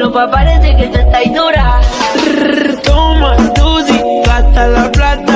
los papá parece que te estáis dura. Toma tu gasta la plata.